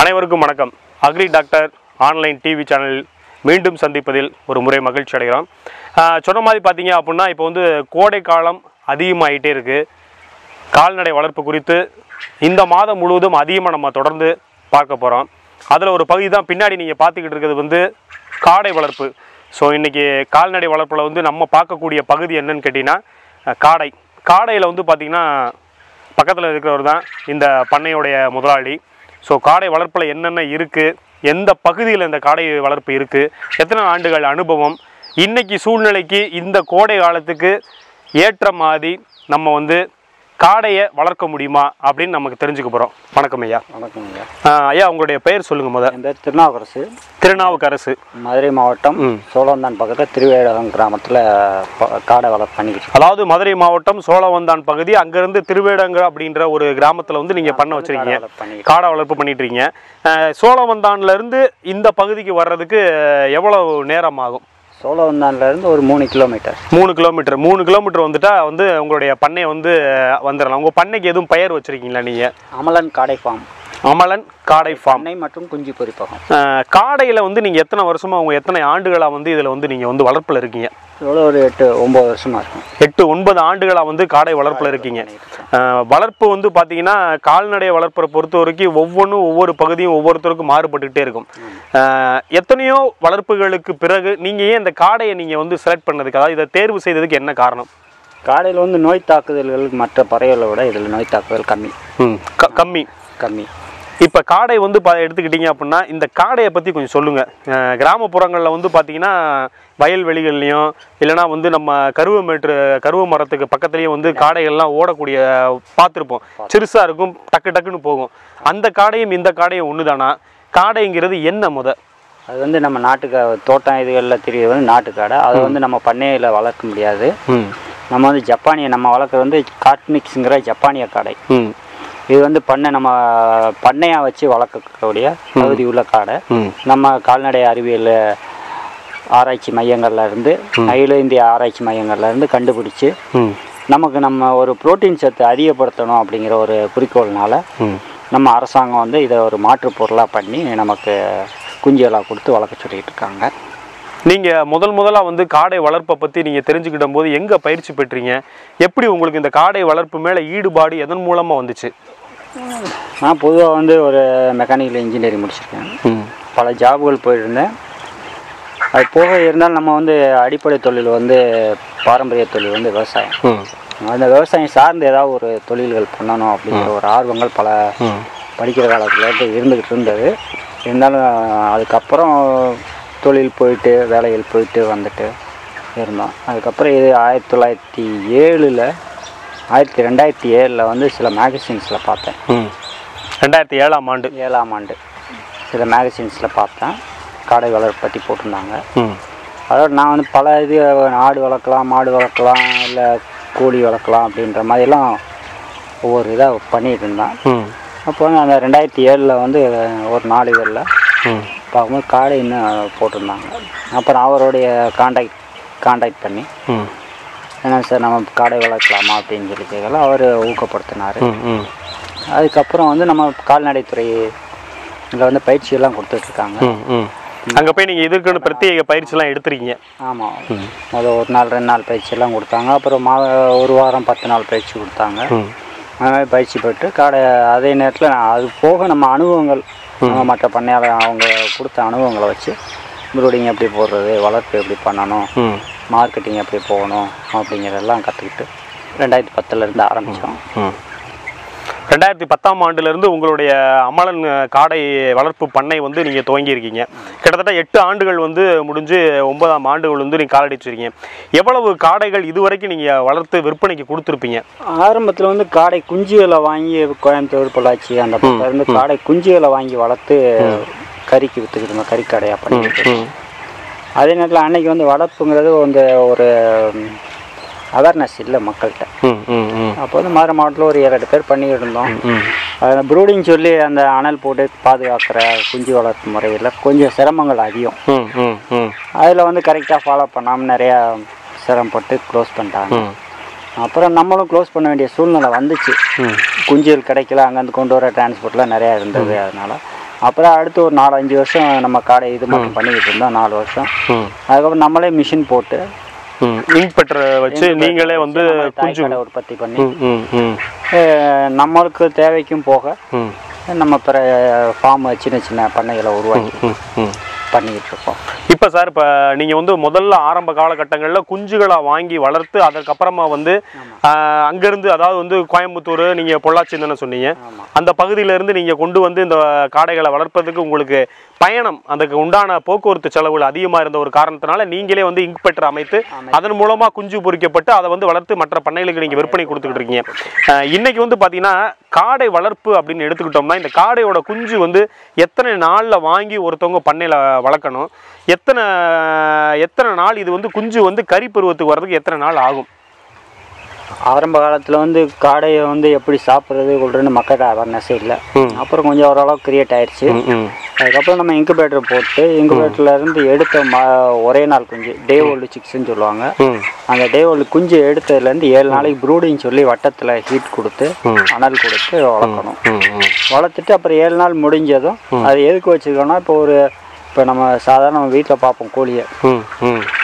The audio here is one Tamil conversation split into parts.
அனைவருக்கும் வணக்கம். Agri doctor online TV channel மீண்டும் சந்திப்பதில் ஒரு முறை மகிழ்ச்சி அடைகிறோம். சொன்ன மாதிரி பார்த்தீங்க அப்படின்னா இப்போ வந்து கோடை காலம் அதிகமாகிட்டே இருக்குது கால்நடை வளர்ப்பு குறித்து இந்த மாதம் முழுவதும் அதிகமாக நம்ம தொடர்ந்து பார்க்க போகிறோம் அதில் ஒரு பகுதி தான் பின்னாடி நீங்கள் பார்த்துக்கிட்டு இருக்கிறது வந்து காடை வளர்ப்பு. ஸோ இன்றைக்கி கால்நடை வளர்ப்பில் வந்து நம்ம பார்க்கக்கூடிய பகுதி என்னன்னு கேட்டிங்கன்னா காடை. காடையில் வந்து பார்த்திங்கன்னா பக்கத்தில் இருக்கிறவர் தான் இந்த பண்ணையுடைய முதலாளி. ஸோ காடை வளர்ப்பில் என்னென்ன இருக்குது எந்த பகுதியில் இந்த காடை வளர்ப்பு இருக்குது எத்தனை ஆண்டுகள் அனுபவம்? இன்றைக்கி சூழ்நிலைக்கு இந்த கோடை காலத்துக்கு ஏற்ற மாதிரி நம்ம வந்து காடையை வளர்க்க முடியுமா அப்படின்னு நமக்கு தெரிஞ்சுக்க போகிறோம் வணக்கம் ஐயா. வணக்கங்க ஆஹ் ஐயா உங்களுடைய பெயர் சொல்லுங்கள் முத. என் பேர் திருநாவுக்கரசு. திருநாவுக்கரசு. மதுரை மாவட்டம். சோழவந்தான் பக்கத்தில் திருவேடகம் கிராமத்தில் காடை வளர்ப்பு பண்ணிக்கிட்டு. அதாவது மதுரை மாவட்டம் சோழவந்தான் பகுதி அங்கேருந்து திருவேடங்க அப்படின்ற ஒரு கிராமத்தில் வந்து நீங்கள் பண்ண வச்சிருக்கீங்க. காடை வளர்ப்பு பண்ணிக்கிட்டு காடை வளர்ப்பு பண்ணிட்டு இருக்கீங்க. அஹ் சோழவந்தான்ல இருந்து இந்த பகுதிக்கு வர்றதுக்கு எவ்வளவு நேரம் ஆகும்? சோழவந்தான்ல இருந்து ஒரு மூணு கிலோமீட்டர் மூணு கிலோமீட்டர் மூணு கிலோமீட்டர் வந்துட்டா வந்து உங்களுடைய பண்ணையை வந்து வந்துடலாம். உங்கள் பண்ணைக்கு எதுவும் பெயர் வச்சிருக்கீங்களா நீங்கள் அமலன் காடை ஃபார்ம் அமலன் காடை ஃபார்ம் பண்ணை மற்றும் குஞ்சு பொறிப்பகம். காடையில் வந்து நீங்கள் எத்தனை வருஷமாக உங்கள் எத்தனை ஆண்டுகளாக வந்து இதில் வந்து நீங்கள் வந்து வளர்ப்பில் இருக்கீங்க? எவ்வளோ ஒரு எட்டு ஒம்பது வருஷமா இருக்கும். எட்டு ஒன்பது ஆண்டுகளாக வந்து காடை வளர்ப்பில் இருக்கீங்க. வளர்ப்பு வந்து பார்த்தீங்கன்னா கால்நடை வளர்ப்பை பொறுத்த வரைக்கும் ஒவ்வொன்றும் ஒவ்வொரு பகுதியும் ஒவ்வொருத்தருக்கும் மாறுபட்டுக்கிட்டே இருக்கும். எத்தனையோ வளர்ப்புகளுக்கு பிறகு நீங்கள் ஏன் இந்த காடையை நீங்கள் வந்து செலக்ட் பண்ணதுக்கு அதாவது இதை தேர்வு செய்ததுக்கு என்ன காரணம்? காடையில் வந்து நோய் தாக்குதல்கள் மற்ற பறவைகளை விட இதில் நோய் தாக்குதல் கம்மி. கம்மி. கம்மி. இப்போ காடை வந்து பா எடுத்துக்கிட்டீங்க அப்படின்னா இந்த காடையை பற்றி கொஞ்சம் சொல்லுங்கள் கிராமப்புறங்களில் வந்து பார்த்தீங்கன்னா வயல்வெளிகள்லையும் இல்லைனா வந்து நம்ம கருவ மேட்டு கருவ மரத்துக்கு பக்கத்துலேயும் வந்து காடைகள்லாம் ஓடக்கூடிய பார்த்துருப்போம் சிறுசாக இருக்கும் டக்கு டக்குன்னு போகும். அந்த காடையும் இந்த காடையும் ஒன்று தானா காடைங்கிறது என்ன முத? அது வந்து நம்ம நாட்டுக்கா தோட்டம் இதுகளில் தெரியுது வந்து நாட்டுக்காடை. அதை வந்து நம்ம பண்ணையில் வளர்க்க முடியாது. நம்ம வந்து ஜப்பானிய நம்ம வளர்க்குறது வந்து காட்னிக்ஸுங்கிற ஜப்பானிய காடை. இது வந்து பண்ணை நம்ம பண்ணையாக வச்சு வளர்க்கக்கூடிய பகுதி உள்ள காடை. நம்ம கால்நடை அறிவியல் ஆராய்ச்சி மையங்கள்ல இருந்து அகில இந்திய ஆராய்ச்சி மையங்கள்ல இருந்து கண்டுபிடிச்சு நமக்கு நம்ம ஒரு புரோட்டீன் சத்து அதிகப்படுத்தணும் அப்படிங்கிற ஒரு குறிக்கோள்னால நம்ம அரசாங்கம் வந்து இதை ஒரு மாற்றுப் பொருளாக பண்ணி நமக்கு குஞ்சுகளாக கொடுத்து வளர்க்க சொல்லிட்டு இருக்காங்க. நீங்கள் முதல் முதலாக வந்து காடை வளர்ப்பை பற்றி நீங்கள் தெரிஞ்சுக்கிட்ட போது எங்கே பயிற்சி பெற்றீங்க? எப்படி உங்களுக்கு இந்த காடை வளர்ப்பு மேலே ஈடுபாடு எதன் மூலமாக வந்துச்சு? நான் பொதுவாக வந்து ஒரு மெக்கானிக்கல் இன்ஜினியரிங் முடிச்சிருக்கேன். பல ஜாபுகள் போயிருந்தேன். அது போக இருந்தாலும் நம்ம வந்து அடிப்படை தொழில் வந்து பாரம்பரிய தொழில் வந்து விவசாயம். அந்த விவசாயம் சார்ந்து ஏதாவது ஒரு தொழில்கள் பண்ணணும் அப்படிங்கிற ஒரு ஆர்வங்கள் பல படிக்கிற காலத்தில் இருந்துக்கிட்டு இருந்தது. இருந்தாலும் அதுக்கப்புறம் தொழில் போயிட்டு வேலைகள் போயிட்டு வந்துட்டு இருந்தோம். அதுக்கப்புறம் இது ஆயிரத்தி தொள்ளாயிரத்தி ஏழில் ஆயிரத்தி ரெண்டாயிரத்தி ஏழில் வந்து சில மேகசின்ஸில் பார்த்தேன். ரெண்டாயிரத்தி ஏழாம் ஆண்டு. ஏழாம் ஆண்டு. சில மேகசின்ஸில் பார்த்தேன். காடை வளர்ப்பு பற்றி போட்டிருந்தாங்க. அதோட நான் வந்து பல இது ஆடு வளர்க்கலாம் மாடு வளர்க்கலாம் இல்லை கோழி வளர்க்கலாம் அப்படின்ற மாதிரிலாம் ஒவ்வொரு இதாக பண்ணிட்டு இருந்தேன். அப்போ வந்து அந்த ரெண்டாயிரத்தி ஏழில் வந்து ஒரு நாளிதழில் ம். பார்க்கும்போது காடை இன்னும் போட்டிருந்தாங்க. அப்புறம் அவருடைய காண்டாக்ட் காண்டாக்ட் பண்ணி ம் என்ன சார் நம்ம காடை வளர்க்கலாமா அப்படின்னு சொல்லி கேட்கல அவர் ஊக்கப்படுத்தினார். அதுக்கப்புறம் வந்து நம்ம கால்நடைத்துறை இதில் வந்து பயிற்சியெல்லாம் கொடுத்துட்ருக்காங்க. அங்கே போய் நீங்கள் இதுக்குன்னு பிரத்யேக பயிற்சிலாம் எடுத்துருக்கீங்க. ஆமாம் முதல் ஒரு நாள் ரெண்டு நாள் பயிற்சியெல்லாம் கொடுத்தாங்க. அப்புறம் மா ஒரு வாரம் பத்து நாள் பயிற்சி கொடுத்தாங்க. அந்த மாதிரி பயிற்சி பெற்று காடை அதே நேரத்தில் நான் அது போக நம்ம அனுபவங்கள் நம்ம மற்ற பண்ணையாளர் அவங்க கொடுத்த அனுபவங்களை வச்சு ப்ரூடிங் எப்படி போடுறது வளர்ப்பு எப்படி பண்ணணும் மார்க்கெட்டிங் எப்படி போகணும் அப்படிங்கிறதெல்லாம் கற்றுக்கிட்டு ரெண்டாயிரத்தி பத்துலேருந்து ஆரம்பித்தோம் ரெண்டாயிரத்தி பத்தாம் ஆண்டுலேருந்து உங்களுடைய அமலன் காடை வளர்ப்பு பண்ணை வந்து நீங்கள் துவங்கியிருக்கீங்க. கிட்டத்தட்ட எட்டு ஆண்டுகள் வந்து முடிஞ்சு ஒன்பதாம் ஆண்டுகள் வந்து நீங்கள் காலடி வச்சிருக்கீங்க எவ்வளவு காடைகள் இதுவரைக்கும் நீங்கள் வளர்த்து விற்பனைக்கு கொடுத்துருப்பீங்க? ஆரம்பத்தில் வந்து காடை குஞ்சுகளை வாங்கி கோயம்புத்தூர் பொள்ளாச்சி அந்த பக்கம் இருந்து காடை குஞ்சுகளை வாங்கி வளர்த்து கறிக்கு விற்றுக்கிட்டு இருந்தோம் கறி கடையாக பண்ணிக்கிட்டு. ம் அதே நேரத்தில் அன்னைக்கு வந்து வளர்ப்புங்கிறது வந்து ஒரு அவேர்னஸ் இல்லை மக்கள்கிட்ட. அப்போ வந்து மதுரை மாவட்டத்தில் ஒரு ஏழு பேர் பண்ணிக்கிட்டு இருந்தோம் அதில் ப்ரூடிங் சொல்லி அந்த அனல் போட்டு பாதுகாக்கிற குஞ்சு வளர்ப்பு முறையில் கொஞ்சம் சிரமங்கள் அதிகம். அதில் வந்து கரெக்டாக ஃபாலோ பண்ணாமல் நிறையா சிரமப்பட்டு க்ளோஸ் பண்ணிட்டாங்க. அப்புறம் நம்மளும் க்ளோஸ் பண்ண வேண்டிய சூழ்நிலை வந்துச்சு. குஞ்சுகள் கிடைக்கல அங்கேருந்து கொண்டு வர டிரான்ஸ்போர்ட்லாம் நிறையா இருந்தது அதனால். அப்புறம் அடுத்து ஒரு நாலு அஞ்சு வருஷம் நம்ம காடை இது மட்டும் பண்ணிக்கிட்டு இருந்தோம் நாலு வருஷம். அதுக்கப்புறம் நம்மளே மிஷின் போட்டு ம். இங்க் பெட்டரை வச்சு நீங்களே வந்து குஞ்சு உற்பத்தி பண்ணி நம்மளுக்கு தேவைக்கும் போக நம்ம பிற ஃபார்ம் சின்ன சின்ன பண்ணைகளை உருவாக்கி பண்ணிக்கிட்டு இருக்கோம். இப்போ சார் இப்போ நீங்கள் வந்து முதல்ல ஆரம்ப காலகட்டங்களில் குஞ்சுகளை வாங்கி வளர்த்து அதுக்கப்புறமா வந்து அங்கேருந்து அதாவது வந்து கோயம்புத்தூர் நீங்கள் பொள்ளாச்சி தானே சொன்னீங்க. அந்த பகுதியிலேருந்து நீங்கள் கொண்டு வந்து இந்த காடைகளை வளர்ப்பதுக்கு உங்களுக்கு பயணம் அதுக்கு உண்டான போக்குவரத்து செலவுகள் அதிகமாக இருந்த ஒரு காரணத்தினால நீங்களே வந்து இங்க் பெட்டர் அமைத்து அதன் மூலமாக குஞ்சு பொறிக்கப்பட்டு அதை வந்து வளர்த்து மற்ற பண்ணைகளுக்கு நீங்கள் விற்பனை கொடுத்துக்கிட்டு இருக்கீங்க. ஆஹ், இன்னைக்கு வந்து பார்த்தீங்கன்னா காடை வளர்ப்பு அப்படின்னு எடுத்துக்கிட்டோம்னா இந்த காடையோட குஞ்சு வந்து எத்தனை நாளில் வாங்கி ஒருத்தவங்க பண்ணையில் வளர்க்கணும்? எத்தனை எத்தனை நாள் இது வந்து குஞ்சு வந்து கறி பருவத்துக்கு வர்றதுக்கு எத்தனை நாள் ஆகும்? ஆரம்ப காலத்தில் வந்து காடையை வந்து எப்படி சாப்பிட்றது கொள்றதுன்னு மக்கள் அவேர்னஸே இல்லை. அப்புறம் கொஞ்சம் ஓரளவு கிரியேட் ஆயிடுச்சு அதுக்கப்புறம் நம்ம இன்குபேட்டர் போட்டு இருந்து எடுத்த ம ஒரே நாள் குஞ்சு டே ஓல்டு சிக்ஸ்ன்னு சொல்லுவாங்க. அந்த டே ஓல்டு குஞ்சு எடுத்ததுலேருந்து ஏழு நாளைக்கு ப்ரூடிங் சொல்லி வட்டத்தில் ஹீட் கொடுத்து. அனல் கொடுத்து வளர்க்கணும். வளர்த்துட்டு அப்புறம் ஏழு நாள் முடிஞ்சதும் அது எதுக்கு வச்சுருக்கோன்னா இப்போ ஒரு இப்போ நம்ம சாதாரண நம்ம வீட்டில் பார்ப்போம் கோழியை.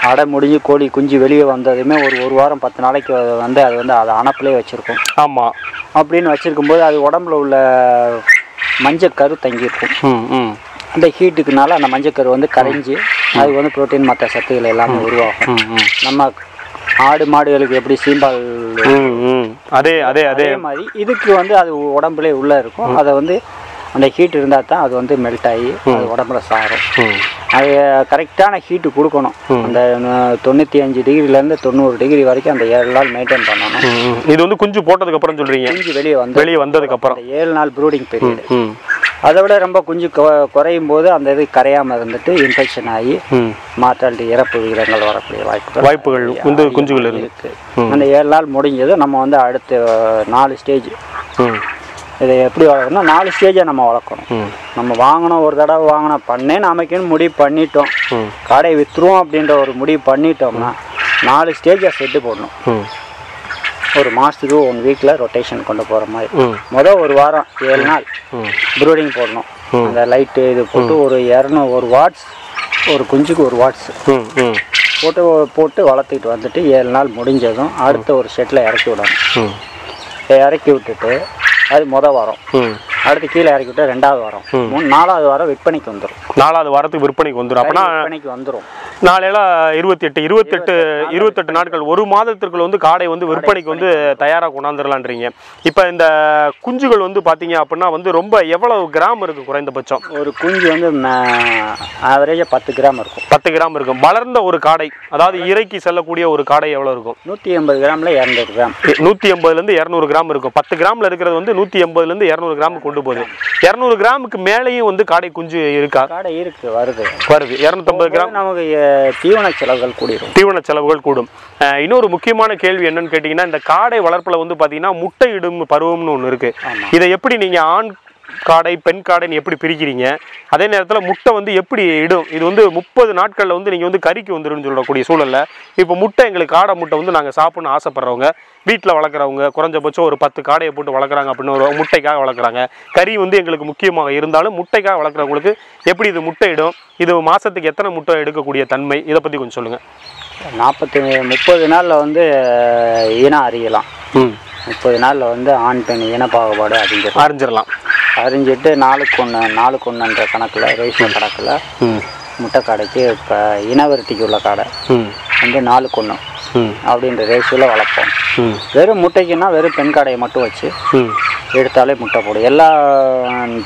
அடை முடிஞ்சு கோழி குஞ்சு வெளியே வந்ததுமே ஒரு ஒரு வாரம் பத்து நாளைக்கு வந்து அது வந்து அதை அணப்பிலே வச்சுருக்கோம். ஆமாம் அப்படின்னு வச்சுருக்கும்போது அது உடம்புல உள்ள மஞ்சக்கரு தங்கியிருக்கும். ம் ம். அந்த ஹீட்டுக்குனால அந்த மஞ்சக்கரு வந்து கரைஞ்சி அது வந்து புரோட்டீன் மற்ற சத்துக்கள் எல்லாமே உருவாகும். நம்ம ஆடு மாடுகளுக்கு எப்படி சீம்பால் அதே அதே அதே. மாதிரி இதுக்கு வந்து அது உடம்புலே உள்ளே இருக்கும். அதை வந்து அந்த ஹீட் இருந்தால் தான் அது வந்து மெல்ட் ஆகி அது உடம்புல சாரும். அது கரெக்டான ஹீட்டு கொடுக்கணும். அந்த தொண்ணூற்றி அஞ்சு டிகிரிலேருந்து தொண்ணூறு டிகிரி வரைக்கும் அந்த ஏழு நாள் மெயின்டைன் பண்ணணும். இது வந்து குஞ்சு போட்டதுக்கு அப்புறம் சொல்றீங்க. குஞ்சு வெளியே வந்து வெளியே வந்ததுக்கு அப்புறம் அந்த ஏழு நாள் ப்ரூடிங் பீரியட் அதை விட ரொம்ப குஞ்சு குறையும் போது அந்த இது கரையாமல் இருந்துட்டு இன்ஃபெக்ஷன் ஆகி ம். மாற்றால்டி இறப்பு விகிதங்கள் வரக்கூடிய வாய்ப்புகள் வாய்ப்புகள் வந்து குஞ்சுகள் இருக்கு இருக்கு அந்த ஏழு நாள் முடிஞ்சதும் நம்ம வந்து அடுத்த நாலு ஸ்டேஜ் இதை எப்படி வளர்க்கணும் நாலு ஸ்டேஜை நம்ம வளர்க்கணும். நம்ம வாங்கினோம் ஒரு தடவை வாங்கினோம் பண்ணேன்னு அமைக்கணும்னு முடிவு பண்ணிட்டோம். ம். கடை விற்றுருவோம் அப்படின்ற ஒரு முடிவு பண்ணிட்டோம்னா நாலு ஸ்டேஜை செட்டு போடணும். ஒரு மாதத்துக்கு ஒன் வீக்கில் ரொட்டேஷன் கொண்டு போகிற மாதிரி. மொதல் ஒரு வாரம் ஏழு நாள் ப்ரூடிங் போடணும். அந்த லைட்டு இது போட்டு ஒரு இரநூறு ஒரு வாட்ஸ் ஒரு குஞ்சுக்கு ஒரு வாட்ஸ் போட்டு போட்டு வளர்த்துக்கிட்டு வந்துட்டு ஏழு நாள் முடிஞ்சதும் அடுத்த ஒரு ஷெட்டில் இறக்கி விடணும். இறக்கி விட்டுட்டு அது மொதல் வாரம் ம் அடுத்து கீழே இறக்கி விட்டு ரெண்டாவது வாரம். மூணு நாலாவது வாரம் விற்பனைக்கு வந்துடும் நாலாவது வாரத்துக்கு விற்பனைக்கு வந்துடும் அப்போனா விற்பனைக்கு வந்துடும் நாளையில இருபத்தி எட்டு இருபத்தெட்டு இருபத்தெட்டு நாட்கள் ஒரு மாதத்திற்குள்ள வந்து காடை வந்து விற்பனைக்கு வந்து தயாராக கொண்டாந்துடலான்றீங்க இப்போ இந்த குஞ்சுகள் வந்து பார்த்தீங்க அப்படின்னா வந்து ரொம்ப எவ்வளவு கிராம் இருக்கு குறைந்தபட்சம்? ஒரு குஞ்சு வந்து ஆவரேஜாக பத்து கிராம் இருக்கும். பத்து கிராம் இருக்கும். வளர்ந்த ஒரு காடை அதாவது இறைக்கு செல்லக்கூடிய ஒரு காடை எவ்வளோ இருக்கும்? நூற்றி எண்பது கிராமில் இரநூறு கிராம். நூற்றி எண்பதுலேருந்து இரநூறு கிராம் இருக்கும். பத்து கிராமில் இருக்கிறது வந்து நூற்றி எண்பதுலேருந்து இரநூறு கிராம் கொண்டு போகுது. இரநூறு கிராமுக்கு மேலேயும் வந்து காடை குஞ்சு இருக்கா? காடை இருக்கு வருது. வருது. இரநூத்தம்பது கிராம். நமக்கு தீவன செலவுகள் கூடிரும். தீவன செலவுகள் கூடும். இன்னொரு முக்கியமான கேள்வி என்னன்னு கேட்டிங்கன்னா இந்த காடை வளர்ப்பில் வந்து பார்த்தீங்கன்னா முட்டை இடும் பருவம்னு ஒன்று இருக்குது ஆமா. இதை எப்படி நீங்கள் ஆண் காடை பெண் காடைன்னு எப்படி பிரிக்கிறீங்க? அதே நேரத்தில் முட்டை வந்து எப்படி இடும்? இது வந்து முப்பது நாட்களில் வந்து நீங்கள் வந்து கறிக்கு வந்துடும் சொல்லக்கூடிய சூழல்ல இப்போ முட்டை எங்களுக்கு காடை முட்டை வந்து நாங்கள் சாப்பிடணும்னு ஆசைப்படுறவங்க வீட்டில் வளர்க்குறவங்க குறைஞ்சபட்சம் ஒரு பத்து காடையை போட்டு வளர்க்குறாங்க அப்படின்னு ஒரு முட்டைக்காக வளர்க்குறாங்க. கறி வந்து எங்களுக்கு முக்கியமாக இருந்தாலும் முட்டைக்காக வளர்க்குறவங்களுக்கு எப்படி இது முட்டை இடும்? இது மாதத்துக்கு எத்தனை முட்டை எடுக்கக்கூடிய தன்மை? இதை பற்றி கொஞ்சம் சொல்லுங்கள் நாற்பத்தி முப்பது நாளில் வந்து இனம் அறியலாம். ம். முப்பது நாளில் வந்து ஆண் பெண் இன பாகுபாடு அறிஞ்சிடும் அறிஞ்சிடலாம். அறிஞ்சிட்டு நாலுக்கு ஒன்று நாலுக்கு ஒன்றுன்ற கணக்கில் ரேஷியோ கணக்கில் முட்டை காடைக்கு இப்போ இனவருத்திக்கு உள்ள காடை. வந்து நாலுக்கு ஒன்று அப்படின்ற ரேஷியோவில் வளர்ப்போம். வெறும் முட்டைக்குன்னா வெறும் பெண் காடையை மட்டும் வச்சு எடுத்தாலே முட்டை போடும். எல்லா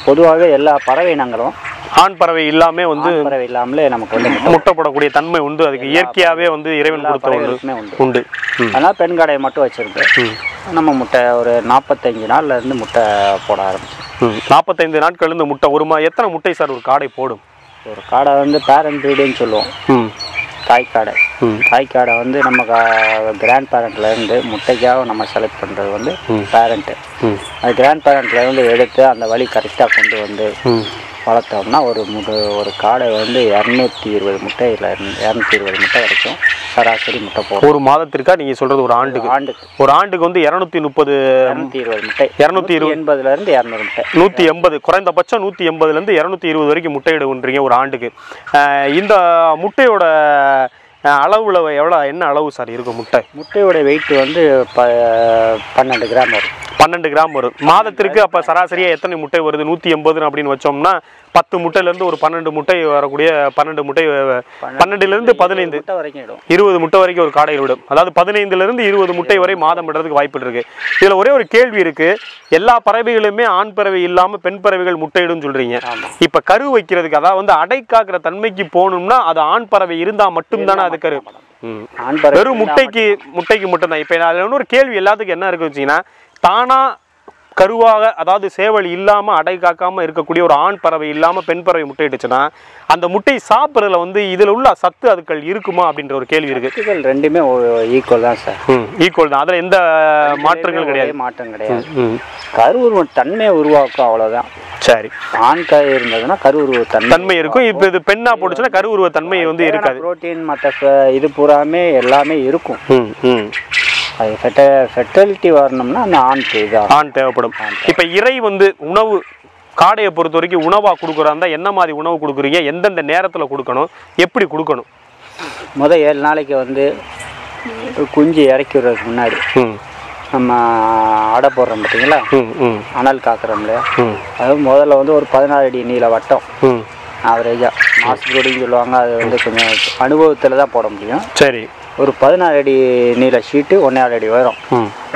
பொதுவாகவே எல்லா பறவை இனங்களும் ஆண் பறவை இல்லாமே வந்து பறவை இல்லாமலே நமக்கு வந்து முட்டை போடக்கூடிய தன்மை உண்டு. அதுக்கு இயற்கையாகவே வந்து இறைவன் கொடுத்த உண்டு. உண்டு. அதனால் பெண் காடையை மட்டும் வச்சுருந்து ம். நம்ம முட்டை ஒரு நாற்பத்தஞ்சு நாள்ல இருந்து முட்டை போட ஆரம்பிச்சு நாற்பத்தைந்து நாட்கள் இந்த முட்டை ஒரு மா எத்தனை முட்டை சார் ஒரு காடை போடும்? ஒரு காடை வந்து பேரண்ட் ப்ரீடுன்னு சொல்லுவோம். ம். தாய் காடை. தாய் காடை வந்து நம்ம கிராண்ட் பேரண்ட்லேருந்து முட்டைக்காக நம்ம செலக்ட் பண்ணுறது வந்து. பேரண்ட்டு அது கிராண்ட் பேரண்ட்லேருந்து எடுத்து அந்த வழி கரெக்டாக கொண்டு வந்து வளர்த்தோம்னா ஒரு முடு ஒரு காடை வந்து இரநூத்தி இருபது முட்டை இல்லை இரநூத்தி இருபது முட்டை வரைக்கும் சராசரி முட்டை போடும் ஒரு மாதத்திற்கா நீங்க சொல்றது ஒரு ஆண்டுக்கு? ஆண்டுக்கு. ஒரு ஆண்டுக்கு வந்து இரநூத்தி முப்பது இரநூத்தி இருபது முட்டை. இருநூத்தி இருபது எண்பதுல இருந்து இரநூறு முட்டை. நூற்றி எண்பது. குறைந்தபட்சம் நூற்றி எண்பதுலேருந்து இரநூத்தி இருபது வரைக்கும் முட்டையிடுன்றீங்க ஒரு ஆண்டுக்கு. இந்த முட்டையோட அளவுல எவ்வளோ என்ன அளவு சார் இருக்கும் முட்டை? முட்டையோட வெயிட் வந்து ப பன்னெண்டு கிராம் வரும். பன்னெண்டு கிராம் வரும். மாதத்திற்கு அப்போ சராசரியாக எத்தனை முட்டை வருது? நூற்றி எண்பதுன்னு அப்படின்னு வச்சோம்னா பத்து முட்டையிலேருந்து ஒரு பன்னெண்டு முட்டை வரக்கூடிய பன்னெண்டு முட்டை பன்னெண்டுலேருந்து பதினைந்து இருபது முட்டை வரைக்கும் ஒரு காடையில் விடும். அதாவது பதினைந்துலேருந்து இருபது முட்டை வரை மாதம் விடுறதுக்கு வாய்ப்பு இருக்கு. இதில் ஒரே ஒரு கேள்வி இருக்கு. எல்லா பறவைகளுமே ஆண் பறவை இல்லாமல் பெண் பறவைகள் முட்டையிடும் சொல்றீங்க. ஆமா. இப்போ கரு வைக்கிறதுக்கு அதாவது வந்து அடை காக்கிற தன்மைக்கு போகணும்னா அது ஆண் பறவை இருந்தால் மட்டும்தானே அது கரு வெறும் முட்டைக்கு முட்டைக்கு மட்டும்தான். இப்போ அதில் இன்னொரு கேள்வி எல்லாத்துக்கும் என்ன இருக்கு வச்சிங்கன்னா தானா கருவாக அதாவது சேவல் இல்லாமல் அடை காக்காம இருக்கக்கூடிய ஒரு ஆண் பறவை இல்லாமல் பெண் பறவை முட்டையிட்டுச்சுன்னா அந்த முட்டை சாப்பிட்றதுல வந்து இதில் உள்ள சத்து அதுக்கள் இருக்குமா அப்படின்ற ஒரு கேள்வி இருக்கு. முட்டைகள் ரெண்டுமே ஈக்குவல் தான் சார். ஈக்குவல் தான். அதில் எந்த மாற்றங்கள் கிடையாது. மாற்றம் கிடையாது. கருவுருவ தன்மையை உருவாக்கும் அவ்வளவுதான். சரி. ஆண் கரு இருந்ததுன்னா கருவுருவ தன்மை தன்மை இருக்கும். இப்போ இது பெண்ணா போட்டுச்சுன்னா கருவுருவ தன்மை வந்து இருக்காது. புரோட்டீன் மற்ற இது பூராமே எல்லாமே இருக்கும். அது ஃபெட்ட ஃபெர்டிலிட்டி வரணும்னா அந்த ஆண் இதுதான் ஆண் தேவைப்படும். இப்போ இறை வந்து உணவு காடையை பொறுத்த வரைக்கும் உணவாக கொடுக்குறா இருந்தால் என்ன மாதிரி உணவு கொடுக்குறீங்க? எந்தெந்த நேரத்தில் கொடுக்கணும்? எப்படி கொடுக்கணும்? முத ஏழு நாளைக்கு வந்து குஞ்சு இறக்கி விடுறதுக்கு முன்னாடி நம்ம அடை போடுறோம் பார்த்தீங்களா அனல் காக்குறோம் இல்லையா? அது முதல்ல வந்து ஒரு பதினாறு அடி நீள வட்டம். ஆவரேஜாக மாஸ் ப்ரூடிங் சொல்லுவாங்க. அது வந்து கொஞ்சம் அனுபவத்தில் தான் போட முடியும். சரி. ஒரு பதினாறு அடி நீள ஷீட்டு ஒன்றே அடி வரும்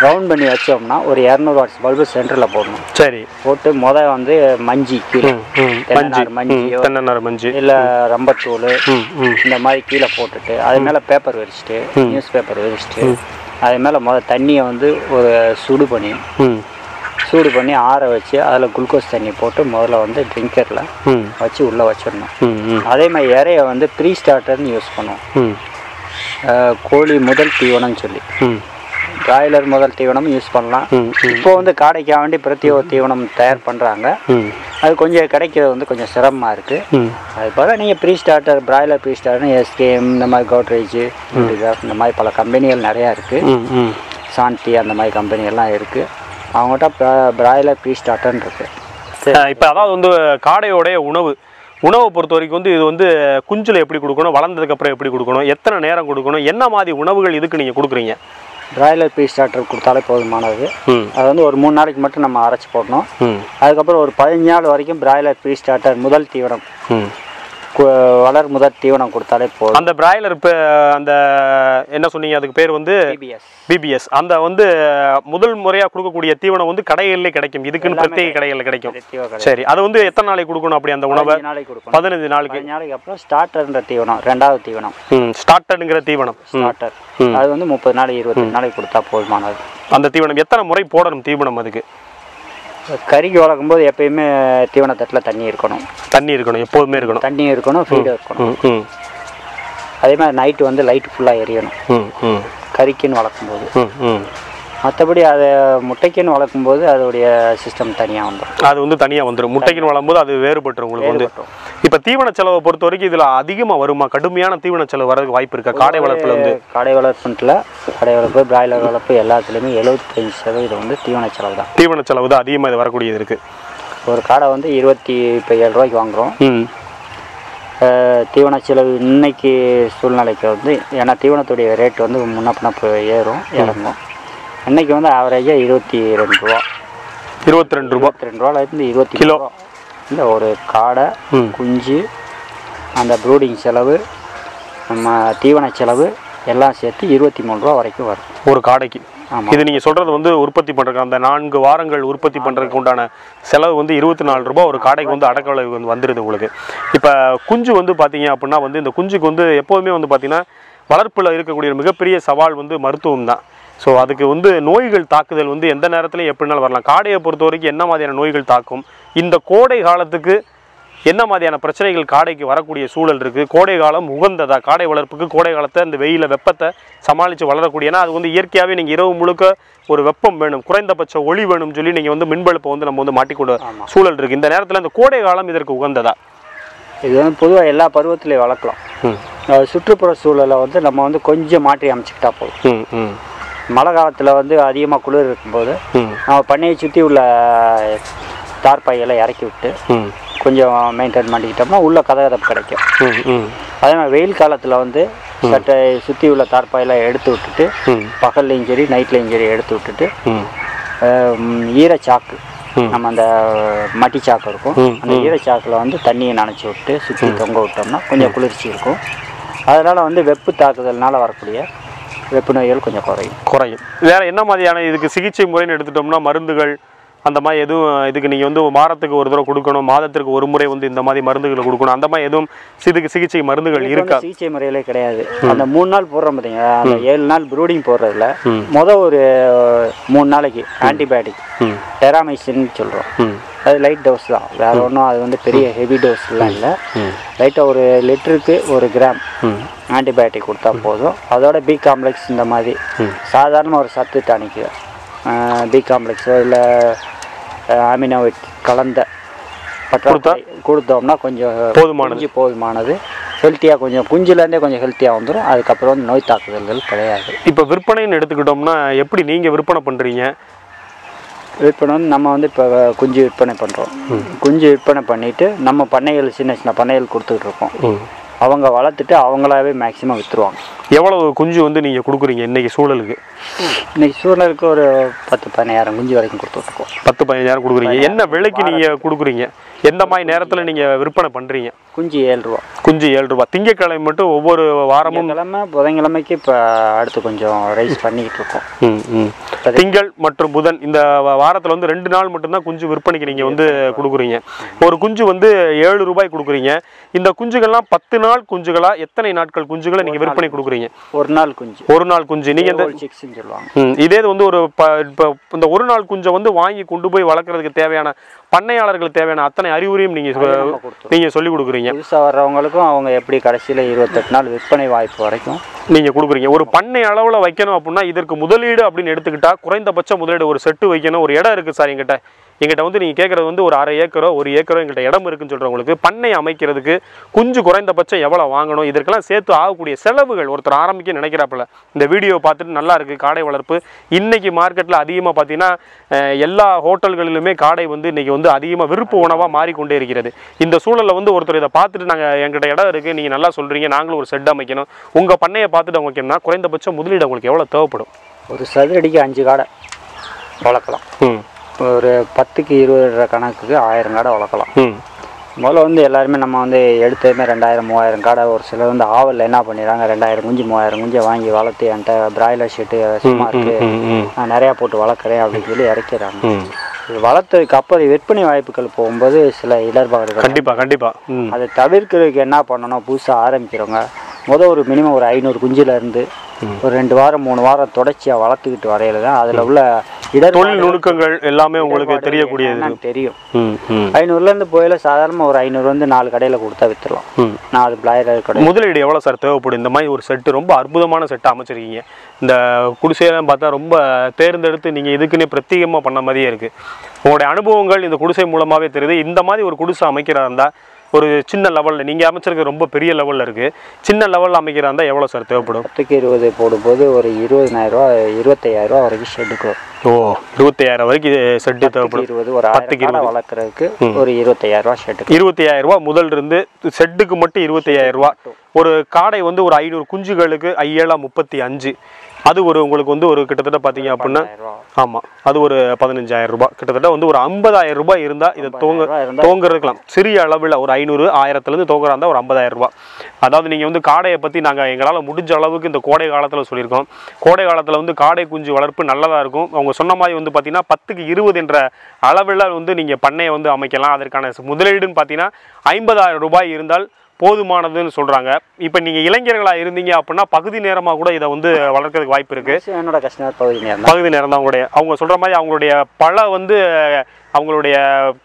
ரவுண்ட் பண்ணி வச்சோம்னா ஒரு இரநூறு வாட்ஸ் பல்பு சென்டரில் போடணும். சரி. போட்டு முத வந்து மஞ்சி கீழே. மஞ்சு. மஞ்சு. இல்லை ரம்பத்தூள் இந்த மாதிரி கீழே போட்டுட்டு அது மேலே பேப்பர் விரிச்சிட்டு நியூஸ் பேப்பர் விரிச்சிட்டு அது மேலே முத தண்ணியை வந்து ஒரு சுடு பண்ணி சூடு பண்ணி ஆற வச்சு அதில் குளுக்கோஸ் தண்ணி போட்டு முதல்ல வந்து ட்ரிங்கரில் வச்சு உள்ளே வச்சிடணும். அதே மாதிரி இறைய வந்து ப்ரீ ஸ்டார்டர்னு யூஸ் பண்ணுவோம் கோழி முதல் தீவனம்னு சொல்லி. பிராய்லர் முதல் தீவனம் யூஸ் பண்ணலாம். இப்போ வந்து காடைக்காக வேண்டி பிரத்யேக தீவனம் தயார் பண்ணுறாங்க அது கொஞ்சம் கிடைக்கிறது வந்து கொஞ்சம் சிரமமாக இருக்குது அது போல் நீங்கள் pre starter broiler pre starter SKM இந்த மாதிரி கோட்ரேஜ் இந்த மாதிரி பல கம்பெனிகள் நிறையா இருக்குது சாந்தி அந்த மாதிரி கம்பெனிகள்லாம் இருக்குது அவங்ககிட்ட பிராய்லர் ப்ரீ ஸ்டார்டர்னு இருக்குது இப்போ அதாவது வந்து காடையோடைய உணவு உணவை பொறுத்த வரைக்கும் வந்து இது வந்து குஞ்சில் எப்படி கொடுக்கணும் வளர்ந்ததுக்கு அப்புறம் எப்படி கொடுக்கணும் எத்தனை நேரம் கொடுக்கணும் என்ன மாதிரி உணவுகள் இதுக்கு நீங்கள் கொடுக்குறீங்க? பிராய்லர் ப்ரீ ஸ்டார்டர் கொடுத்தாலே போதுமானது. அது வந்து ஒரு மூணு நாளைக்கு மட்டும் நம்ம அரைச்சி போடணும். அதுக்கப்புறம் ஒரு பதினஞ்சு நாள் வரைக்கும் பிராய்லர் ப்ரீ ஸ்டார்டர் முதல் தீவனம். ம். கு- வளர் முதல் தீவனம் கொடுத்தாலே போதும். அந்த பிராய்லர் இப்போ அந்த என்ன சொன்னீங்க அதுக்கு பேர் வந்து பிபிஎஸ் பிபிஎஸ் அந்த வந்து முதல் முறையாக கொடுக்கக்கூடிய தீவனம் வந்து கடைகளிலே கிடைக்கும். இதுக்குன்னு பிரத்யேக கடைகளில் கிடைக்கும். சரி அது வந்து எத்தனை நாளைக்கு கொடுக்கணும் அப்படி அந்த உணவை? நாளைக்கு கொடுக்கணும். பதினஞ்சு நாளைக்கு. நாளைக்கு அப்புறம் ஸ்டார்டர்ன்ற தீவனம் ரெண்டாவது தீவனம். ம் ஸ்டார்டடுங்கிற தீவனம். ஸ்டார்டர். அது வந்து முப்பது நாளைக்கு இருபத்தஞ்சு நாளைக்கு கொடுத்தா போதுமானது. அந்த தீவனம் எத்தனை முறை போடணும் தீவனம் அதுக்கு? கறிக்கு வளர்க்கும் போது எப்பயுமே தீவனத்தட்டில் தண்ணி இருக்கணும். தண்ணி இருக்கணும் எப்போதுமே இருக்கணும். தண்ணி இருக்கணும் ஃபீடு இருக்கணும். அதே மாதிரி நைட்டு வந்து லைட் ஃபுல்லாக எரியணும். கறிக்குன்னு வளர்க்கும்போது. மற்றபடி அதை முட்டைக்குன்னு வளர்க்கும்போது அதோடைய சிஸ்டம் தனியாக வந்துடும் அது வந்து தனியாக வந்துடும் முட்டைக்குன்னு வளரும்போது அது வேறுபட்டுரும் உங்களுக்கு வந்து. இப்போ தீவன செலவை பொறுத்த வரைக்கும் இதில் அதிகமாக வருமா? கடுமையான தீவன செலவு வரதுக்கு வாய்ப்பு இருக்கா? காடை வளர்ப்பில் வந்து கடை வளர்ப்புன்ட்டில் கடை வளர்ப்பு பிராய்லர் வளர்ப்பு எல்லாத்துலேயுமே எழுபத்தஞ்சு சதவீதம் வந்து தீவன செலவு தான். தீவன செலவு தான் அதிகமாக இது வரக்கூடியது இருக்குது ஒரு காடை வந்து இருபத்தி இப்போ ஏழு ரூபாய்க்கு வாங்குகிறோம் தீவன செலவு இன்னைக்கு சூழ்நிலைக்கு வந்து ஏன்னா தீவனத்துடைய ரேட் வந்து முன்ன பின்ன ஏறும் இறங்கும். இன்னைக்கு வந்து ஆவரேஜாக இருபத்தி ரெண்டு ரூபா. இருபத்தி ரெண்டு ரூபா. ரெண்டு ரூபாலேருந்து இருபத்தி கிலோ. ரூபா இந்த ஒரு காடை குஞ்சு அந்த ப்ரூடிங் செலவு நம்ம தீவன செலவு எல்லாம் சேர்த்து இருபத்தி மூணு ரூபா வரைக்கும் வரும். ஒரு காடைக்கு. இது நீங்கள் சொல்கிறது வந்து உற்பத்தி பண்ணுறதுக்கு அந்த நான்கு வாரங்கள் உற்பத்தி பண்ணுறதுக்கு உண்டான செலவு வந்து இருபத்தி நாலு ரூபாய் ஒரு காடைக்கு வந்து அடக்க விலை வந்து வந்துடுது உங்களுக்கு. இப்போ குஞ்சு வந்து பார்த்தீங்க அப்படின்னா வந்து இந்த குஞ்சுக்கு வந்து எப்போதுமே வந்து பார்த்தீங்கன்னா வளர்ப்பில் இருக்கக்கூடிய மிகப்பெரிய சவால் வந்து மருத்துவம் தான். ஸோ அதுக்கு வந்து நோய்கள் தாக்குதல் வந்து எந்த நேரத்துலையும் எப்படினாலும் வரலாம். காடையை பொறுத்த வரைக்கும் என்ன மாதிரியான நோய்கள் தாக்கும்? இந்த கோடை காலத்துக்கு என்ன மாதிரியான பிரச்சனைகள் காடைக்கு வரக்கூடிய சூழல் இருக்குது கோடை காலம் உகந்ததா? காடை வளர்ப்புக்கு கோடை காலத்தை அந்த வெயில வெப்பத்தை சமாளித்து வளரக்கூடிய ஏன்னா அது வந்து இயற்கையாகவே நீங்கள் இரவு முழுக்க ஒரு வெப்பம் வேணும் குறைந்தபட்ச ஒளி வேணும்னு சொல்லி நீங்கள் வந்து மின்பழுப்பை வந்து நம்ம வந்து மாட்டிக்கொண்ட ஆமாம். சூழல் இருக்குது இந்த நேரத்தில் இந்த கோடை காலம் இதற்கு உகந்ததா? இது வந்து பொதுவாக எல்லா பருவத்திலையும் வளர்க்கலாம். சுற்றுப்புற சூழலை வந்து நம்ம வந்து கொஞ்சம் மாற்றி அமைச்சுக்கிட்டா போதும். மழை காலத்தில் வந்து அதிகமாக குளிர் இருக்கும்போது நம்ம பண்ணையை சுற்றி உள்ள தார்பாய்களை இறக்கி விட்டு கொஞ்சம் மெயின்டைன் பண்ணிக்கிட்டோம்னா உள்ள கதகதப்பு கிடைக்கும். அதே மாதிரி வெயில் காலத்தில் வந்து சட்டை சுற்றி உள்ள தார்பாயெல்லாம் எடுத்து விட்டுட்டு பகல்லையும் சரி நைட்லையும் சரி எடுத்து விட்டுட்டு ஈரச்சாக்கு. நம்ம அந்த மட்டி சாக்கு இருக்கும் அந்த ஈரச்சாக்கில் வந்து தண்ணியை நனைச்சி விட்டு சுற்றி தொங்க விட்டோம்னா கொஞ்சம் குளிர்ச்சி இருக்கும். அதனால் வந்து வெப்பு தாக்குதல்னால வரக்கூடிய வெப்பு நோய்கள் கொஞ்சம் குறையும். குறையும். வேற என்ன மாதிரியான இதுக்கு சிகிச்சை முறைன்னு எடுத்துட்டோம்னா மருந்துகள் அந்த மாதிரி எதுவும் இதுக்கு நீங்கள் வந்து வாரத்துக்கு ஒரு தடவை கொடுக்கணும் மாதத்திற்கு ஒரு முறை வந்து இந்த மாதிரி மருந்துகளை கொடுக்கணும் அந்த மாதிரி எதுவும் இதுக்கு சிகிச்சை மருந்துகள் இருக்கா? சிகிச்சை முறையிலே கிடையாது. அந்த மூணு நாள் போடுறோம் பார்த்தீங்களா அந்த ஏழு நாள் ப்ரூடிங் போடுறதுல. மொதல் ஒரு மூணு நாளைக்கு ஆன்டிபயோட்டிக் டெராமைசின் சொல்கிறோம் அது லைட் டோஸ் தான். வேற ஒன்றும் அது வந்து பெரிய ஹெவி டோஸ்லாம் இல்லை. லைட்டாக ஒரு லிட்டருக்கு ஒரு கிராம் ஆன்டிபயோட்டிக் கொடுத்தா போதும். அதோட பி காம்ப்ளெக்ஸ் இந்த மாதிரி. ம். சாதாரண ஒரு சத்து டானிக்கு பி காம்ப்ளெக்ஸோ இல்லை அமினோவிட் கலந்த பற்றாக்குறை கொடுத்தோம்னா கொஞ்சம் போதுமானது. போதுமானது. ஹெல்த்தியாக கொஞ்சம் குஞ்சுலேருந்தே கொஞ்சம் ஹெல்த்தியாக வந்துடும் அதுக்கப்புறம் வந்து நோய் தாக்குதல்கள் கிடையாது. இப்போ விற்பனைன்னு எடுத்துக்கிட்டோம்னா எப்படி நீங்கள் விற்பனை பண்ணுறீங்க விற்பனை வந்து நம்ம வந்து இப்போ குஞ்சு விற்பனை பண்ணுறோம் குஞ்சு விற்பனை பண்ணிவிட்டு நம்ம பண்ணைகள் சின்ன சின்ன பண்ணைகள் கொடுத்துக்கிட்டு இருக்கோம். அவங்க வளர்த்துட்டு அவங்களாவே மேக்ஸிமம் விற்றுருவாங்க எவ்வளவு குஞ்சு வந்து நீங்கள் கொடுக்குறீங்க இன்னைக்கு சூழலுக்கு? இன்னைக்கு சூழ்நிலைக்கு ஒரு பத்து பதினாயிரம் குஞ்சு வரைக்கும் கொடுத்துட்ருக்கோம் பத்து பதினஞ்சாயிரம் கொடுக்குறீங்க. என்ன விலைக்கு நீங்கள் கொடுக்குறீங்க? எந்த மாதிரி நேரத்தில் நீங்கள் விற்பனை பண்ணுறீங்க குஞ்சு ஏழு ரூபா. குஞ்சு ஏழு ரூபாய் திங்கக்கிழமை மட்டும் ஒவ்வொரு வாரமும் கிழமை புதன்கிழமைக்கு இப்போ அடுத்து கொஞ்சம் ரைஸ் பண்ணிக்கிட்டு இருக்கோம். ம், ம். திங்கள் மற்றும் புதன் இந்த வாரத்துல வந்து ரெண்டு நாள் மட்டும்தான் குஞ்சு விற்பனைக்கு நீங்க வந்து கொடுக்குறீங்க. ஒரு குஞ்சு வந்து ஏழு ரூபாய் கொடுக்குறீங்க. இந்த குஞ்சுகள்லாம் பத்து நாள் குஞ்சுகளா? எத்தனை நாட்கள் குஞ்சுகளை நீங்க விற்பனை கொடுக்குறீங்க? ஒரு நாள் குஞ்சு. ஒரு நாள் குஞ்சு. நீங்க இந்த இதே வந்து ஒரு இந்த ஒரு நாள் குஞ்சை வந்து வாங்கி கொண்டு போய் வளர்க்குறதுக்கு தேவையான பண்ணையாளர்களுக்கு தேவையான அத்தனை அறிவுரையும் நீங்க நீங்க சொல்லி கொடுக்குறீங்க. புதுசாக வர்றவங்களுக்கும் அவங்க எப்படி கடைசியில் இருபத்தெட்டு நாள் விற்பனை வாய்ப்பு வரைக்கும் நீங்க கொடுக்குறீங்க. ஒரு பண்ணை அளவுல வைக்கணும் அப்படின்னா இதற்கு முதலீடு அப்படின்னு எடுத்துக்கிட்டா குறைந்தபட்ச முதலீடு ஒரு செட்டு வைக்கணும். ஒரு இடம் இருக்கு சார் எங்கிட்ட எங்கிட்ட வந்து நீங்க கேட்கறது வந்து ஒரு அரை ஏக்கரோ ஒரு ஏக்கரோ எங்கிட்ட இடம் இருக்குன்னு சொல்றவங்களுக்கு பண்ணை அமைக்கிறதுக்கு குஞ்சு குறைந்தபட்சம் எவ்வளவு வாங்கணும்? இதற்கெல்லாம் சேர்த்து ஆகக்கூடிய செலவுகள் ஒருத்தர் ஆரம்பிக்க நினைக்கிறாப்புல. இந்த வீடியோ பார்த்துட்டு நல்லா இருக்கு காடை வளர்ப்பு. இன்னைக்கு மார்க்கெட்ல அதிகமா பார்த்தீங்கன்னா எல்லா ஹோட்டல்களிலுமே காடை வந்து இன்னைக்கு வந்து அதிகமா விருப்ப உணவா மாறிக்கொண்டே இருக்கிறது. இந்த சூழல்ல வந்து ஒருத்தர் இதை பார்த்துட்டு நாங்க எங்கிட்ட இடம் இருக்கு நீங்க நல்லா சொல்றீங்க நாங்களும் ஒரு செட் அமைக்கணும். உங்க பண்ணையை பார்த்துட்டு அவங்க வைக்கணும்னா குறைந்தபட்ச முதலீடு உங்களுக்கு எவ்வளவு தேவைப்படும்? ஒரு சதுரடிக்கு அஞ்சு காடை வளர்க்கலாம். ம். ஒரு பத்துக்கு இருபது கணக்குக்கு ஆயிரம் காடை வளர்க்கலாம். முதல்ல வந்து எல்லாருமே நம்ம வந்து எடுத்ததுமே ரெண்டாயிரம் மூவாயிரம் காடை ஒரு சிலர் வந்து ஆவலில் என்ன பண்ணிடுறாங்க? ரெண்டாயிரம் குஞ்சு மூவாயிரம் குஞ்சை வாங்கி வளர்த்து என்கிட்ட பிராய்லர் ஷீட்டு சும்மா இருக்கு. நான் நிறையா போட்டு வளர்க்குறேன் அப்படின்னு சொல்லி இறக்கிறாங்க வளர்த்ததுக்கு அப்புறம் விற்பனை வாய்ப்புகள் போகும்போது சில இடர்பாடுகள் கண்டிப்பா கண்டிப்பா. ம். அதை தவிர்க்கிறதுக்கு என்ன பண்ணணும்? புதுசாக ஆரம்பிக்கிறவங்க. முதல் ஒரு மினிமம் ஒரு ஐநூறு குஞ்சுல இருந்து ஒரு ரெண்டு வாரம் மூணு வாரம் தொடர்ச்சியாக வளர்த்துக்கிட்டு வரையில தான் அதில் உள்ள இடர் தொழில் நுணுக்கங்கள் எல்லாமே உங்களுக்கு தெரியக்கூடியது. தெரியும். ஐநூறுலேருந்து போயில சாதாரணமாக ஒரு ஐநூறு வந்து நாலு கடையில் கொடுத்தா விற்றுலாம் ம். நாலு பிளாயர் கடை முதலீடு எவ்வளோ சார் தேவைப்படும்? இந்த மாதிரி ஒரு செட்டு ரொம்ப அற்புதமான செட்டை அமைச்சிருக்கீங்க. இந்த குடிசையெல்லாம் பார்த்தா ரொம்ப தேர்ந்தெடுத்து நீங்கள் இதுக்குன்னே பிரத்யேகமாக பண்ண மாதிரியே இருக்குது உங்களுடைய அனுபவங்கள் இந்த குடிசை மூலமாகவே தெரியுது. இந்த மாதிரி ஒரு குடிசை அமைக்கிறதா இருந்தால் ஒரு சின்ன லெவலில் நீங்கள் அமைச்சிருக்க ரொம்ப பெரிய லெவலில் இருக்குது சின்ன லெவலில் அமைக்கிறதா இருந்தால் எவ்வளோ சார் தேவைப்படும்? பத்துக்கு இருபது போடும்போது ஒரு இருபதாயிரரூவா இருபத்தையாயிரரூவா வரைக்கும் ஷெட்டுக்கு ஓ இருபத்தையாயிரம் வரைக்கும் பத்துக்கு தேவைப்படும். இருபது ஒரு பத்துக்கு காடை வளர்க்குறதுக்கு ஒரு இருபத்தையாயிரரூவா ஷெட்டுக்கு இருபத்தி ஆயிரம் ரூபாய் முதல்ல இருந்து செட்டுக்கு மட்டும் இருபத்தி ஆயிரம் ரூபாய் ஒரு காடை வந்து ஒரு ஐநூறு குஞ்சுகளுக்கு ஐஏழா முப்பத்தி அஞ்சு. அது ஒரு உங்களுக்கு வந்து ஒரு கிட்டத்தட்ட பார்த்தீங்க அப்படின்னா ஆமாம் அது ஒரு பதினஞ்சாயிரம் ரூபாய் கிட்டத்தட்ட வந்து ஒரு ஐம்பதாயிரம் ரூபாய் இருந்தால் இதை தோங்க தோங்குறதுக்கலாம். சிறிய அளவில் ஒரு ஐநூறு ஆயிரத்துலேருந்து தோங்குறா இருந்தால் ஒரு ஐம்பதாயிரம் ரூபாய் அதாவது நீங்கள் வந்து காடையை பற்றி நாங்கள் எங்களால் முடிஞ்ச அளவுக்கு இந்த கோடை காலத்தில் சொல்லியிருக்கோம். கோடை காலத்தில் வந்து காடை குஞ்சு வளர்ப்பு நல்லதாக இருக்கும். அவங்க சொன்ன மாதிரி வந்து பார்த்தீங்கன்னா பத்துக்கு இருபது என்ற அளவில் வந்து நீங்கள் பண்ணையை வந்து அமைக்கலாம். அதற்கான முதலீடுன்னு பார்த்தீங்கன்னா ஐம்பதாயிரம் ரூபாய் இருந்தால் போதுமானதுன்னு சொல்கிறாங்க இப்போ நீங்கள் இளைஞர்களாக இருந்தீங்க அப்படின்னா பகுதி நேரமாக கூட இதை வந்து வளர்க்கறதுக்கு வாய்ப்பு இருக்குது என்னோட கஸ்டமர் பகுதி நேரம் பகுதி நேரம் தான் அவங்களுடைய அவங்க சொல்கிற மாதிரி அவங்களுடைய பல வந்து அவங்களுடைய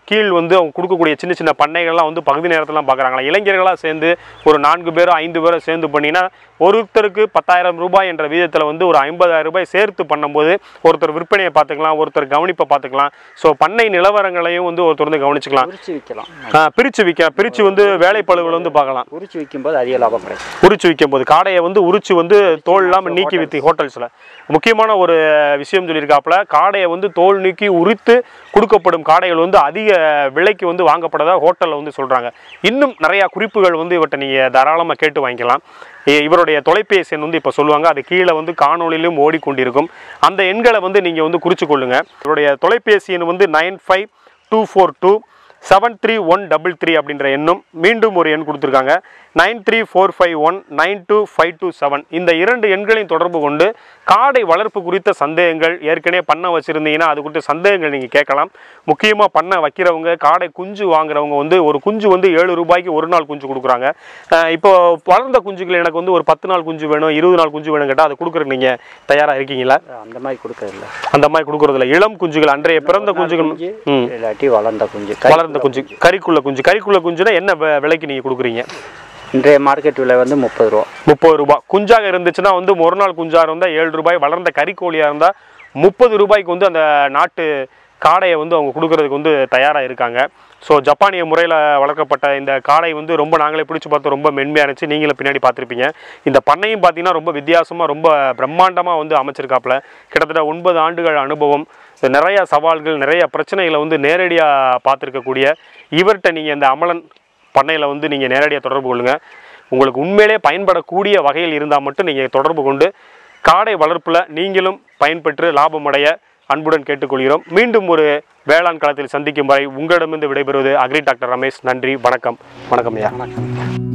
கீழ் வந்து அவங்க கொடுக்கக்கூடிய சின்ன சின்ன பண்ணைகள்லாம் வந்து பகுதி நேரத்துலாம் பார்க்குறாங்களா? இளைஞர்களாக சேர்ந்து ஒரு நான்கு பேரோ ஐந்து பேரோ சேர்ந்து பண்ணினா ஒருத்தருக்கு பத்தாயிரம் ரூபாய் என்ற வீதத்தில் வந்து ஒரு ஐம்பதாயிரம் ரூபாய் சேர்த்து பண்ணும்போது ஒருத்தர் விற்பனையை பார்த்துக்கலாம் ஒருத்தர் கவனிப்பை பார்த்துக்கலாம். ஸோ பண்ணை நிலவரங்களையும் வந்து ஒருத்தர் வந்து கவனிச்சுக்கலாம். உரிச்சு விற்கலாம் பிரிச்சு விற்க பிரிச்சு வந்து வேலைப்பளுவில் வந்து பார்க்கலாம். உரிச்சு விற்கும்போது அதிக லாபம். கிடைக்கும் உரிச்சு விற்கும் போது காடையை வந்து உரிச்சு வந்து தோல் இல்லாமல் நீக்கி வித்து ஹோட்டல்ஸில். முக்கியமான ஒரு விஷயம் சொல்லியிருக்காப்புல காடையை வந்து தோல் நீக்கி உரித்து கொடுக்கப்படும் காடைகள் வந்து அதிக விலைக்கு வந்து வாங்கப்படதா ஹோட்டலில் வந்து சொல்கிறாங்க இன்னும் நிறையா குறிப்புகள் வந்து இவர்கிட்ட நீங்கள் தாராளமாக கேட்டு வாங்கிக்கலாம். இவருடைய தொலைபேசி எண் வந்து இப்போ சொல்லுவாங்க. அது கீழே வந்து காணொளியிலும் ஓடிக்கொண்டிருக்கும். அந்த எண்களை வந்து நீங்கள் வந்து குறிச்சு கொள்ளுங்க. இவருடைய தொலைபேசி எண் வந்து nine five two four two seven three one double three அப்படின்ற எண்ணும் மீண்டும் ஒரு எண் கொடுத்துருக்காங்க. Nine three four five one nine two five two seven இந்த இரண்டு எண்களையும் தொடர்பு கொண்டு காடை வளர்ப்பு குறித்த சந்தேகங்கள் ஏற்கனவே பண்ண வச்சுருந்தீங்கன்னா அது குறித்த சந்தேகங்கள் நீங்கள் கேட்கலாம். முக்கியமாக பண்ண வைக்கிறவங்க காடை குஞ்சு வாங்குறவங்க வந்து ஒரு குஞ்சு வந்து ஏழு ரூபாய்க்கு ஒரு நாள் குஞ்சு கொடுக்குறாங்க. இப்போ வளர்ந்த குஞ்சுகள் எனக்கு வந்து ஒரு பத்து நாள் குஞ்சு வேணும் இருபது நாள் குஞ்சு வேணும் கேட்டால் அது கொடுக்குறதுக்கு நீங்கள் தயாராக இருக்கீங்களா? அந்த மாதிரி கொடுக்கறதில்ல. அந்த மாதிரி கொடுக்குறதில்ல. இளம் குஞ்சுகள் அன்றைய பிறந்த குஞ்சுகள் இல்லாட்டி வளர்ந்த குஞ்சு. வளர்ந்த குஞ்சு கறிக்குள்ள குஞ்சு கறிக்குள்ள குஞ்சுனா என்ன விலைக்கு நீங்கள் கொடுக்குறீங்க? இன்றைய மார்க்கெட் விலை வந்து முப்பது ரூபா. முப்பது ரூபாய் குஞ்சாக இருந்துச்சுன்னா வந்து ஒரு நாள் குஞ்சாக இருந்தால் ஏழு ரூபாய் வளர்ந்த கறிக்கோழியாக இருந்தால் முப்பது ரூபாய்க்கு வந்து அந்த நாட்டு காடையை வந்து அவங்க கொடுக்கறதுக்கு வந்து தயாராக இருக்காங்க. ஸோ ஜப்பானிய முறையில் வளர்க்கப்பட்ட இந்த காடை வந்து ரொம்ப நாங்களே பிடிச்சி பார்த்தோம். ரொம்ப மென்மையாக இருந்துச்சு. நீங்களும் பின்னாடி பார்த்துருப்பீங்க. இந்த பண்ணையும் பார்த்தீங்கன்னா ரொம்ப வித்தியாசமாக ரொம்ப பிரம்மாண்டமாக வந்து அமைச்சிருக்காப்புல. கிட்டத்தட்ட ஒன்பது ஆண்டுகள் அனுபவம். நிறையா சவால்கள் நிறைய பிரச்சனைகளை வந்து நேரடியாக பார்த்துருக்கக்கூடிய இவர்கிட்ட நீங்கள் இந்த அமலன் பண்ணையில் வந்து நீங்கள் நேரடியாக தொடர்பு கொள்ளுங்கள் உங்களுக்கு உண்மையிலே பயன்படக்கூடிய வகையில் இருந்தால் மட்டும் நீங்கள் தொடர்பு கொண்டு காடை வளர்ப்பில் நீங்களும் பயன்பெற்று லாபமடைய அன்புடன் கேட்டுக்கொள்கிறோம். மீண்டும் ஒரு வேளாண் களத்தில் சந்திக்கும் வரை உங்களிடமிருந்து விடைபெறுவது அக்ரி டாக்டர் ரமேஷ். நன்றி வணக்கம். வணக்கம் ஐயா. வணக்கம்